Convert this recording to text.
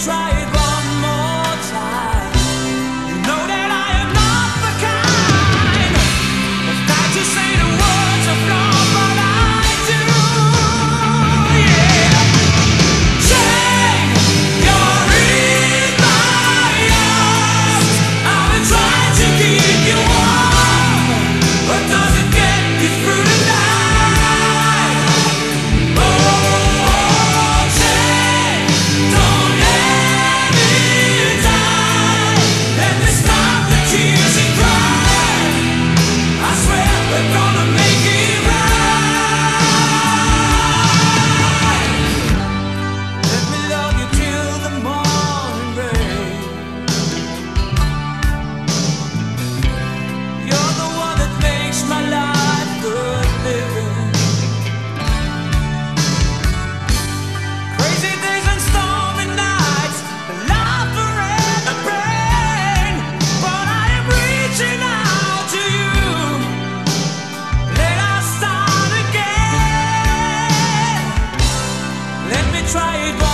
try it. 我。